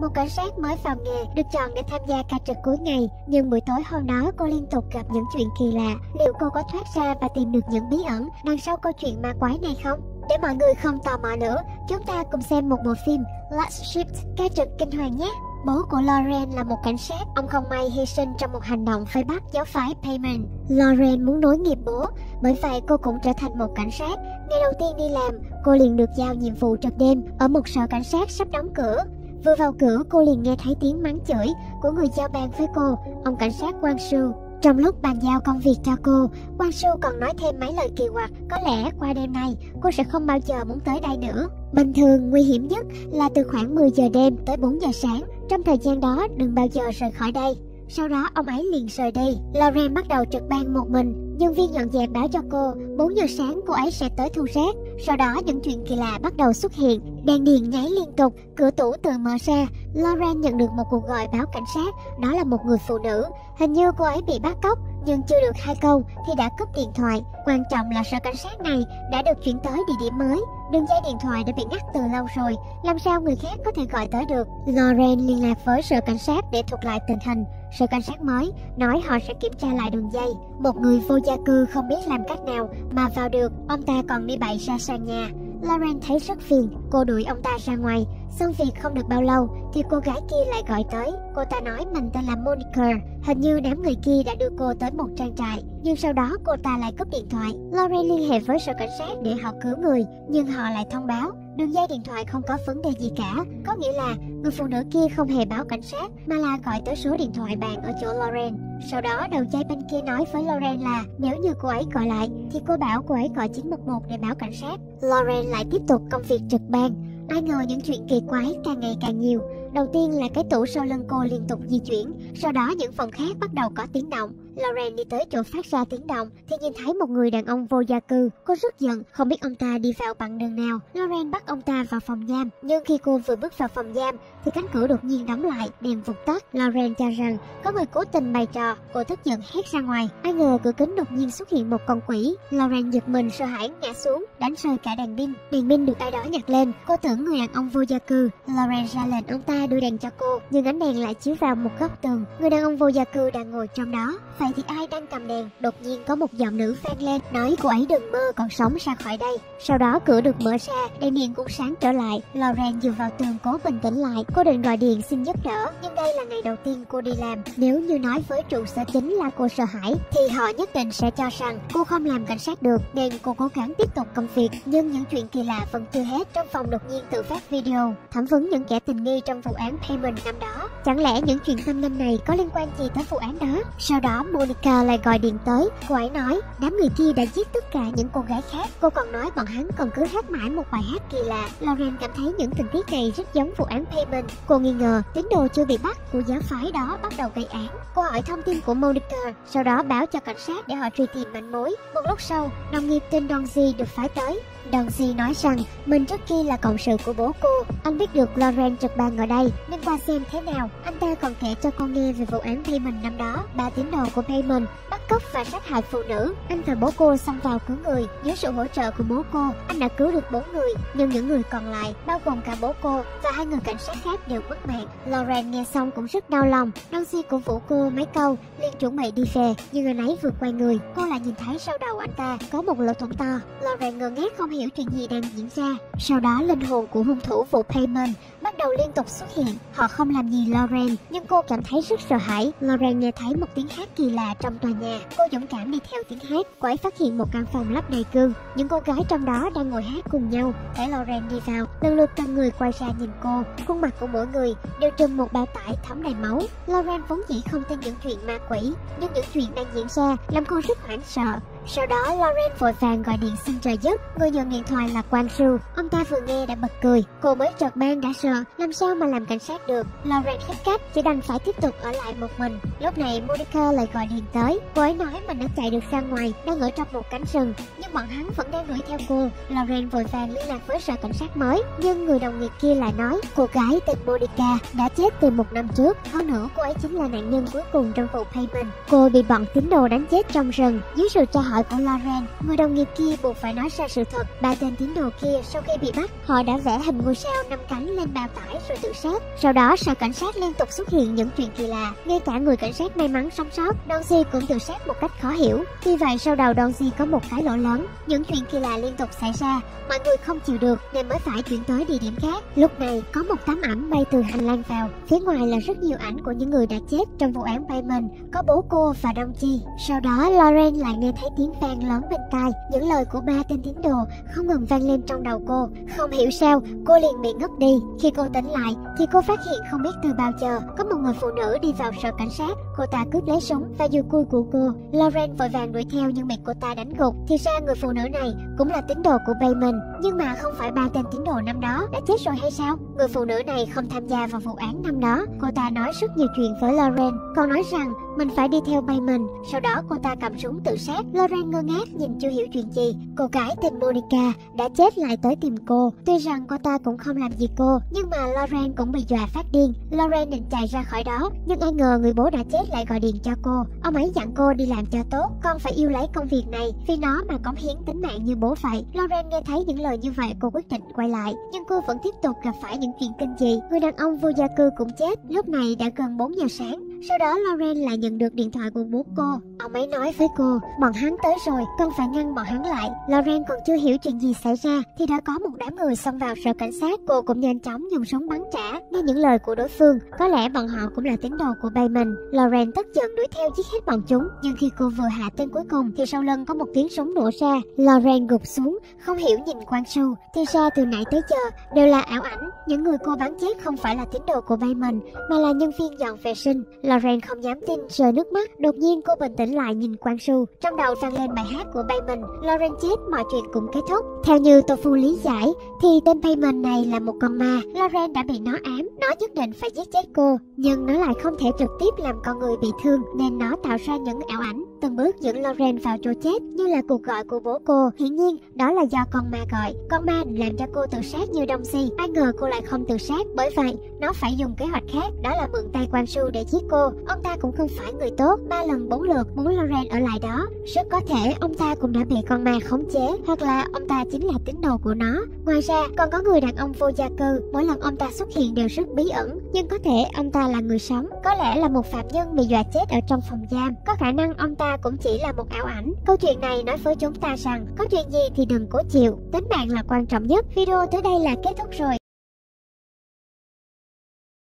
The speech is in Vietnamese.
một cảnh sát mới vào nghề được chọn để tham gia ca trực cuối ngày. Nhưng buổi tối hôm đó cô liên tục gặp những chuyện kỳ lạ. Liệu cô có thoát ra và tìm được những bí ẩn đằng sau câu chuyện ma quái này không? Để mọi người không tò mò nữa, chúng ta cùng xem một bộ phim Last Shift ca trực kinh hoàng nhé. Bố của Lauren là một cảnh sát, ông không may hy sinh trong một hành động phơi bắt giáo phái Payment. Lauren muốn nối nghiệp bố, bởi vậy cô cũng trở thành một cảnh sát. Ngày đầu tiên đi làm, cô liền được giao nhiệm vụ trực đêm ở một sở cảnh sát sắp đóng cửa. Vừa vào cửa, cô liền nghe thấy tiếng mắng chửi của người giao ban với cô, ông cảnh sát Quang Su. Trong lúc bàn giao công việc cho cô, Quang Su còn nói thêm mấy lời kỳ quặc, có lẽ qua đêm nay cô sẽ không bao giờ muốn tới đây nữa. Bình thường nguy hiểm nhất là từ khoảng 10 giờ đêm tới 4 giờ sáng, trong thời gian đó đừng bao giờ rời khỏi đây. Sau đó ông ấy liền rời đi. Lauren bắt đầu trực ban một mình. Nhân viên dọn dẹp báo cho cô 4 giờ sáng cô ấy sẽ tới thu rác. Sau đó những chuyện kỳ lạ bắt đầu xuất hiện. Đèn điện nháy liên tục, cửa tủ tự mở ra. Lauren nhận được một cuộc gọi báo cảnh sát. Đó là một người phụ nữ. Hình như cô ấy bị bắt cóc nhưng chưa được hai câu thì đã cúp điện thoại. Quan trọng là sở cảnh sát này đã được chuyển tới địa điểm mới. Đường dây điện thoại đã bị ngắt từ lâu rồi, làm sao người khác có thể gọi tới được? Lauren liên lạc với sở cảnh sát để thuật lại tình hình. Sở cảnh sát mới nói họ sẽ kiểm tra lại đường dây. Một người vô gia cư không biết làm cách nào mà vào được, ông ta còn đi bậy ra sàn nhà. Lauren thấy rất phiền, cô đuổi ông ta ra ngoài. Xong việc không được bao lâu thì cô gái kia lại gọi tới. Cô ta nói mình tên là Monica. Hình như đám người kia đã đưa cô tới một trang trại. Nhưng sau đó cô ta lại cúp điện thoại. Lauren liên hệ với sở cảnh sát để họ cứu người. Nhưng họ lại thông báo, đường dây điện thoại không có vấn đề gì cả. Có nghĩa là người phụ nữ kia không hề báo cảnh sát, mà là gọi tới số điện thoại bàn ở chỗ Lauren. Sau đó đầu dây bên kia nói với Lauren là nếu như cô ấy gọi lại, thì cô bảo cô ấy gọi 911 để báo cảnh sát. Lauren lại tiếp tục công việc trực ban. Ai ngờ những chuyện kỳ quái càng ngày càng nhiều. Đầu tiên là cái tủ sau lưng cô liên tục di chuyển, sau đó những phòng khác bắt đầu có tiếng động. Lauren đi tới chỗ phát ra tiếng động thì nhìn thấy một người đàn ông vô gia cư. Cô rất giận, không biết ông ta đi vào bằng đường nào. Lauren bắt ông ta vào phòng giam, nhưng khi cô vừa bước vào phòng giam thì cánh cửa đột nhiên đóng lại, đèn vụt tắt. Lauren cho rằng có người cố tình bày trò, cô tức giận hét ra ngoài. Ai ngờ cửa kính đột nhiên xuất hiện một con quỷ. Lauren giật mình sợ hãi ngã xuống, đánh rơi cả đèn pin. Đèn pin được ai đó nhặt lên, cô tưởng người đàn ông vô gia cư. Lauren ra lệnh ông ta đưa đèn cho cô, nhưng ánh đèn lại chiếu vào một góc tường. Người đàn ông vô gia cư đang ngồi trong đó. Vậy thì ai đang cầm đèn? Đột nhiên có một giọng nữ vang lên, nói cô ấy đừng mơ còn sống ra khỏi đây. Sau đó cửa được mở ra, đèn điện cũng sáng trở lại. Lauren dựa vào tường cố bình tĩnh lại. Cô định gọi điện xin giúp đỡ, nhưng đây là ngày đầu tiên cô đi làm. Nếu như nói với trụ sở chính là cô sợ hãi, thì họ nhất định sẽ cho rằng cô không làm cảnh sát được, nên cô cố gắng tiếp tục công việc. Nhưng những chuyện kỳ lạ vẫn chưa hết. Trong phòng đột nhiên tự phát video, thẩm vấn những kẻ tình nghi trong vụ án Payment năm đó. Chẳng lẽ những chuyện tâm linh này có liên quan gì tới vụ án đó? Sau đó một Monica lại gọi điện tới. Cô ấy nói đám người kia đã giết tất cả những cô gái khác. Cô còn nói bọn hắn còn cứ hát mãi một bài hát kỳ lạ. Lauren cảm thấy những tình tiết này rất giống vụ án Payment. Cô nghi ngờ tín đồ chưa bị bắt của giáo phái đó bắt đầu gây án. Cô hỏi thông tin của Monica, sau đó báo cho cảnh sát để họ truy tìm manh mối. Một lúc sau, đồng nghiệp tên Donzi được phái tới. Donzi nói rằng mình trước kia là cộng sự của bố cô. Anh biết được Lauren trực ban ở đây nên qua xem thế nào. Anh ta còn kể cho cô nghe về vụ án Payment năm đó. Ba tín đồ của Payment bắt cóc và sát hại phụ nữ. Anh và bố cô xông vào cứu người. Dưới sự hỗ trợ của bố cô, anh đã cứu được bốn người. Nhưng những người còn lại, bao gồm cả bố cô và hai người cảnh sát khác đều mất mạng. Lauren nghe xong cũng rất đau lòng. Nancy cũng vũ cô mấy câu, liền chuẩn bị đi về. Nhưng anh ấy vừa quay người, cô lại nhìn thấy sau đầu anh ta có một lỗ thủng to. Lauren ngơ ngác không hiểu chuyện gì đang diễn ra. Sau đó linh hồn của hung thủ vụ Payment bắt đầu liên tục xuất hiện. Họ không làm gì Lauren, nhưng cô cảm thấy rất sợ hãi. Lauren nghe thấy một tiếng hát kỳ là trong tòa nhà. Cô dũng cảm đi theo tiếng hát. Cô ấy phát hiện một căn phòng lắp đầy gương. Những cô gái trong đó đang ngồi hát cùng nhau. Thấy Lauren đi vào, lần lượt từng người quay ra nhìn cô. Khuôn mặt của mỗi người đều trùm một bao tải thấm đầy máu. Lauren vốn dĩ không tin những chuyện ma quỷ, nhưng những chuyện đang diễn ra làm cô rất hoảng sợ. Sau đó Lauren vội vàng gọi điện xin trợ giúp. Người nhận điện thoại là Quang Su. Ông ta vừa nghe đã bật cười. Cô mới trợt mang đã sợ Làm sao mà làm cảnh sát được? Lauren hết cách, chỉ đành phải tiếp tục ở lại một mình. Lúc này Monica lại gọi điện tới. Cô ấy nói mình đã chạy được ra ngoài, Đang ở trong một cánh rừng. Nhưng bọn hắn vẫn đang đuổi theo cô. Lauren vội vàng liên lạc với sở cảnh sát mới. Nhưng người đồng nghiệp kia lại nói, Cô gái tên Monica đã chết từ một năm trước. Hơn nữa cô ấy chính là nạn nhân cuối cùng trong vụ Payment. Cô bị bọn tín đồ đánh chết trong rừng. Dưới sự tra hỏi hỏi của Lauren, người đồng nghiệp kia buộc phải nói ra sự thật. Ba tên tín đồ kia sau khi bị bắt, họ đã vẽ hình ngôi sao năm cánh lên bao tải rồi tự sát. Sau đó, sở cảnh sát liên tục xuất hiện những chuyện kỳ lạ. Ngay cả người cảnh sát may mắn sống sót, Donzi cũng tự sát một cách khó hiểu. Tuy vậy, sau đầu Donzi có một cái lỗ lớn. Những chuyện kỳ lạ liên tục xảy ra. Mọi người không chịu được nên mới phải chuyển tới địa điểm khác. Lúc này, có một tấm ảnh bay từ hành lang vào. Phía ngoài là rất nhiều ảnh của những người đã chết trong vụ án Bayman. Có bố cô và Donzi. Sau đó, Lauren lại nghe thấy tiếng vang lớn bên tai. Những lời của ba tên tín đồ không ngừng vang lên trong đầu cô. Không hiểu sao, cô liền bị ngất đi. Khi cô tỉnh lại, thì cô phát hiện không biết từ bao giờ có một người phụ nữ đi vào sở cảnh sát. Cô ta cướp lấy súng và dùi cui của cô. Lauren vội vàng đuổi theo nhưng bị cô ta đánh gục. Thì ra người phụ nữ này cũng là tín đồ của Bayman. Nhưng mà không phải ba tên tín đồ năm đó đã chết rồi hay sao? Người phụ nữ này không tham gia vào vụ án năm đó. Cô ta nói rất nhiều chuyện với Lauren. Còn nói rằng mình phải đi theo Bayman. Sau đó cô ta cầm súng tự sát. Lauren ngơ ngác nhìn chưa hiểu chuyện gì. Cô gái tên Monica đã chết lại tới tìm cô. Tuy rằng cô ta cũng không làm gì cô, nhưng mà Lauren cũng bị dọa phát điên. Lauren định chạy ra khỏi đó, nhưng ai ngờ người bố đã chết lại gọi điện cho cô. Ông ấy dặn cô đi làm cho tốt, con phải yêu lấy công việc này, vì nó mà cống hiến tính mạng như bố vậy. Lauren nghe thấy những lời như vậy, cô quyết định quay lại, nhưng cô vẫn tiếp tục gặp phải những chuyện kinh dị. Người đàn ông vô gia cư cũng chết. Lúc này đã gần 4 giờ sáng. Sau đó Lauren lại nhận được điện thoại của bố cô. Ông ấy nói với cô, bọn hắn tới rồi, con phải ngăn bọn hắn lại. Lauren còn chưa hiểu chuyện gì xảy ra, thì đã có một đám người xông vào sở cảnh sát. Cô cũng nhanh chóng dùng súng bắn trả. Nghe những lời của đối phương, có lẽ bọn họ cũng là tín đồ của Bayman. Lauren tức giận đuổi theo giết hết bọn chúng. Nhưng khi cô vừa hạ tên cuối cùng, thì sau lưng có một tiếng súng nổ ra. Lauren gục xuống, không hiểu nhìn quan su. Thì ra từ nãy tới giờ đều là ảo ảnh. Những người cô bắn chết không phải là tín đồ của Bayman, mà là nhân viên dọn vệ sinh. Lauren không dám tin, rơi nước mắt. Đột nhiên cô bình tĩnh lại nhìn Quang Su. Trong đầu vang lên bài hát của Bayman. Lauren chết, mọi chuyện cũng kết thúc. Theo như Tofu lý giải, thì tên Bayman này là một con ma. Lauren đã bị nó ám. Nó nhất định phải giết chết cô. Nhưng nó lại không thể trực tiếp làm con người bị thương, nên nó tạo ra những ảo ảnh. Từng bước dẫn Lauren vào chỗ chết như là cuộc gọi của bố cô. Hiển nhiên, đó là do con ma gọi. Con ma làm cho cô tự sát như đông si. Ai ngờ cô lại không tự sát. Bởi vậy, nó phải dùng kế hoạch khác, đó là mượn tay Quan Su để giết cô. Ông ta cũng không phải người tốt, ba lần bốn lượt muốn Lauren ở lại đó. Rất có thể ông ta cũng đã bị con ma khống chế, hoặc là ông ta chính là tín đồ của nó. Ngoài ra, còn có người đàn ông vô gia cư, mỗi lần ông ta xuất hiện đều rất bí ẩn, nhưng có thể ông ta là người sống, có lẽ là một phạm nhân bị dọa chết ở trong phòng giam, có khả năng ông ta ta cũng chỉ là một ảo ảnh. Câu chuyện này nói với chúng ta rằng, có chuyện gì thì đừng cố chịu, tính mạng là quan trọng nhất. Video tới đây là kết thúc rồi.